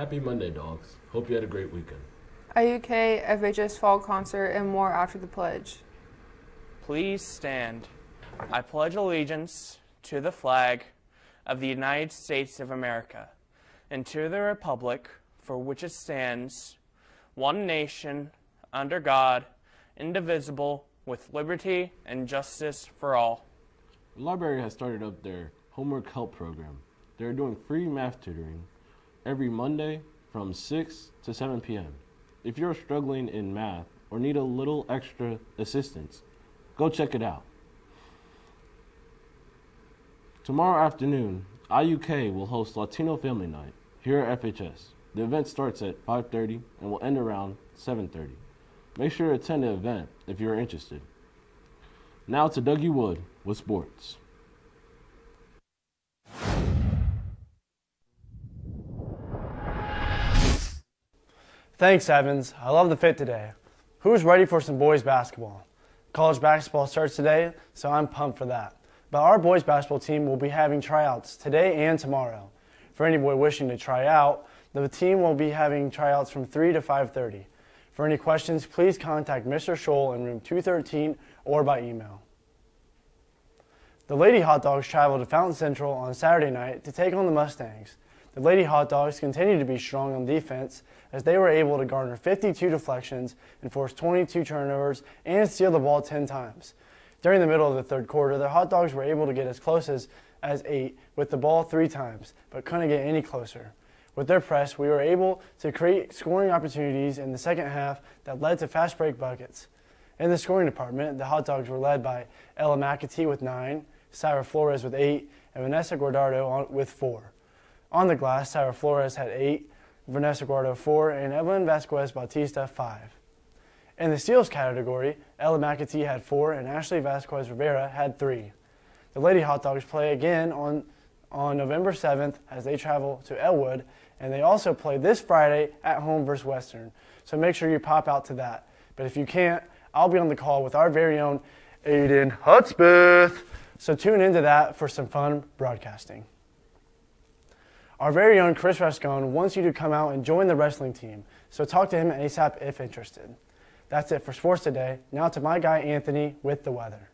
Happy Monday, dogs. Hope you had a great weekend. IUK FHS Fall Concert and more after the pledge. Please stand. I pledge allegiance to the flag of the United States of America and to the republic for which it stands, one nation, under God, indivisible, with liberty and justice for all. The library has started up their homework help program. They're doing free math tutoring every Monday from 6 to 7 p.m. If you're struggling in math or need a little extra assistance, go check it out. Tomorrow afternoon, IUK will host Latino Family Night here at FHS. The event starts at 5:30 and will end around 7:30. Make sure to attend the event if you're interested. Now to Dougie Wood with sports. Thanks, Evans. I love the fit today. Who's ready for some boys basketball? College basketball starts today, so I'm pumped for that. But our boys basketball team will be having tryouts today and tomorrow. For any boy wishing to try out, the team will be having tryouts from 3 to 5:30. For any questions, please contact Mr. Scholl in room 213 or by email. The Lady Hot Dogs travel to Fountain Central on Saturday night to take on the Mustangs. The Lady Hot Dogs continue to be strong on defense as they were able to garner 52 deflections and force 22 turnovers and steal the ball 10 times. During the middle of the third quarter, the Hot Dogs were able to get as close as, as eight with the ball three times, but couldn't get any closer. With their press, we were able to create scoring opportunities in the second half that led to fast break buckets. In the scoring department, the Hot Dogs were led by Ella McAtee with nine, Sarah Flores with eight, and Vanessa Guardado with four. On the glass, Sarah Flores had eight, Vanessa Guardo four, and Evelyn Vasquez Bautista five. In the steals category, Ella McAtee had four, and Ashley Vasquez Rivera had three. The Lady Hot Dogs play again on, on November 7th as they travel to Elwood, and they also play this Friday at home versus Western. So make sure you pop out to that. But if you can't, I'll be on the call with our very own Aiden Hudspeth. So tune into that for some fun broadcasting. Our very own Chris Rascone wants you to come out and join the wrestling team, so talk to him ASAP if interested. That's it for sports today. Now to my guy Anthony with the weather.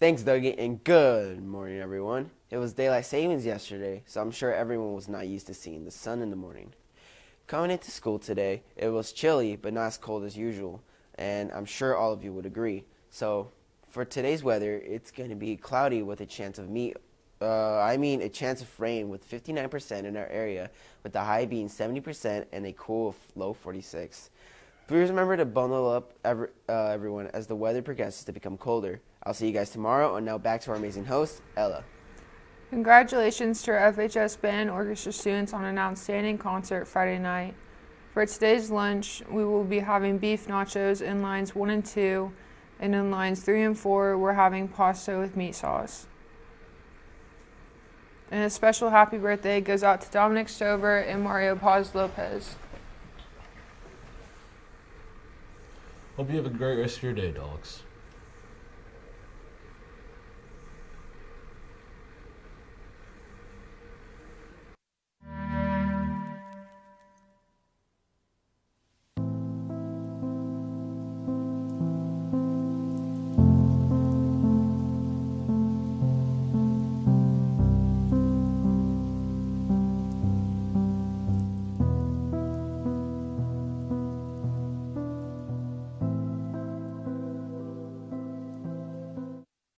Thanks, Dougie, and good morning, everyone. It was daylight savings yesterday, so I'm sure everyone was not used to seeing the sun in the morning. Coming into school today, it was chilly, but not as cold as usual, and I'm sure all of you would agree. So, for today's weather, it's going to be cloudy with a chance of meet uh, I mean a chance of rain with 59% in our area, with the high being 70% and a cool low 46. Please remember to bundle up every, uh, everyone as the weather progresses to become colder. I'll see you guys tomorrow, and now back to our amazing host, Ella. Congratulations to our FHS band orchestra students on an outstanding concert Friday night. For today's lunch, we will be having beef nachos in lines 1 and 2, and in lines 3 and 4, we're having pasta with meat sauce. And a special happy birthday goes out to Dominic Stover and Mario Paz Lopez. Hope you have a great rest of your day, dogs.